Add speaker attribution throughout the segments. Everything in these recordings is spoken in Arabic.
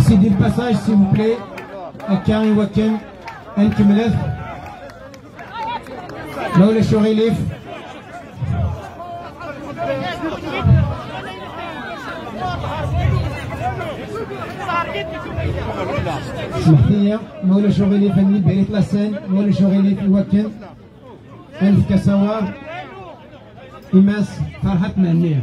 Speaker 1: C'est le passage, s'il vous plaît, à Karim Iwakem, El Kimelev. Là où le chorélif. Souffrir, là où le chorélif, Annie Bélet la Seine, là où le chorélif, Iwakem, El Kassawar. إماس فرحة مهنية.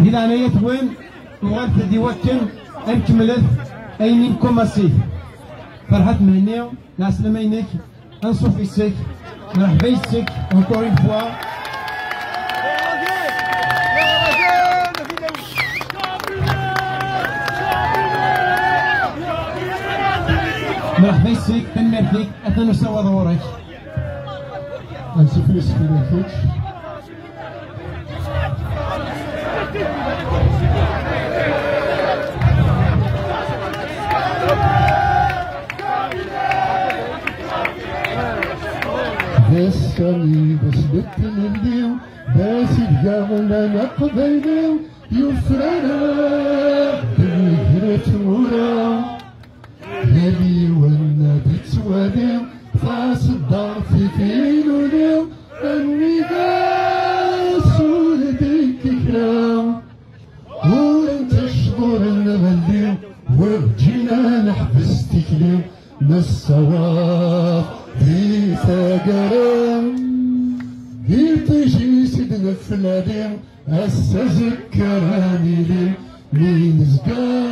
Speaker 1: إذا أنا يتوين وغاد تدي وكن أنكملت أيني كوماسي فرحة مهنية لا سلامينك أنصف إسك مرحبا إسك encore une fois. مرحبا يسيك تنمرتك أثنى سوا ظهورك.
Speaker 2: نشوف السكينة فوتش بسني بس بس يفرنا بتواليو فاس الدار في فيلو ليو اني قاس ولديك كرام وانت شطور النغليو وجينا نحبس تكليو نسوا في ثقرام يطيشي سيدنا فلاني السذكراني لي مين زقان بديتني كلام